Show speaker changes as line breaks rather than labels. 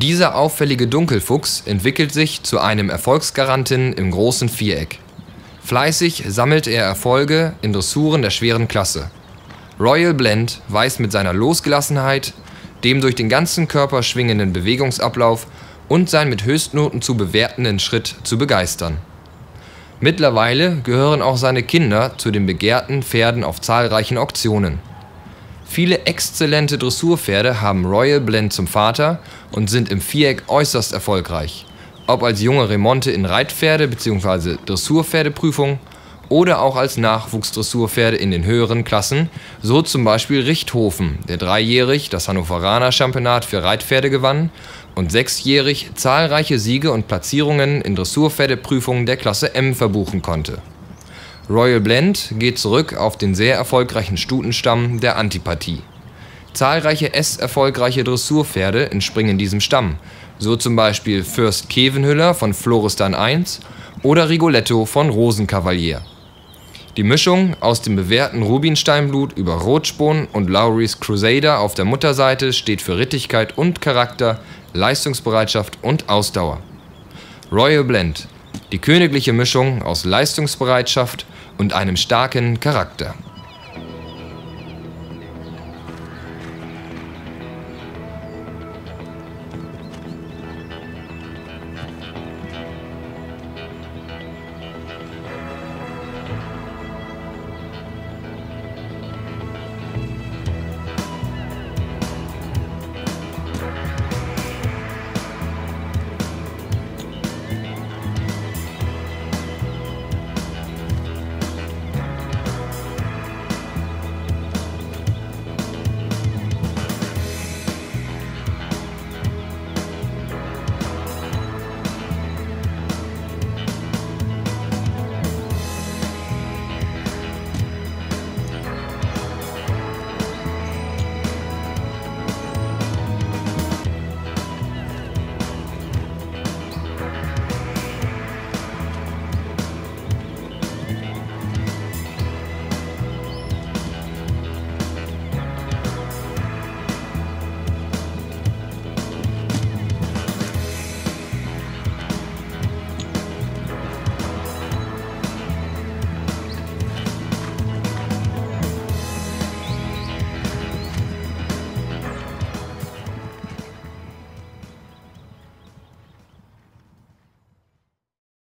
Dieser auffällige Dunkelfuchs entwickelt sich zu einem Erfolgsgaranten im großen Viereck. Fleißig sammelt er Erfolge in Dressuren der schweren Klasse. Royal Blend weiß mit seiner Losgelassenheit, dem durch den ganzen Körper schwingenden Bewegungsablauf und sein mit Höchstnoten zu bewertenden Schritt zu begeistern. Mittlerweile gehören auch seine Kinder zu den begehrten Pferden auf zahlreichen Auktionen. Viele exzellente Dressurpferde haben Royal Blend zum Vater und sind im Viereck äußerst erfolgreich, ob als junge Remonte in Reitpferde - bzw. Dressurpferdeprüfung oder auch als Nachwuchsdressurpferde in den höheren Klassen, so zum Beispiel Richthofen, der dreijährig das Hannoveraner Championat für Reitpferde gewann und sechsjährig zahlreiche Siege und Platzierungen in Dressurpferdeprüfungen der Klasse M verbuchen konnte. Royal Blend geht zurück auf den sehr erfolgreichen Stutenstamm der Antipathie. Zahlreiche S-erfolgreiche Dressurpferde entspringen diesem Stamm, so zum Beispiel Fürst Kevenhüller von Florestan I oder Rigoletto von Rosenkavalier. Die Mischung aus dem bewährten Rubinsteinblut über Rotspon und Lowrys Crusader auf der Mutterseite steht für Rittigkeit und Charakter, Leistungsbereitschaft und Ausdauer. Royal Blend – die königliche Mischung aus Leistungsbereitschaft und einem starken Charakter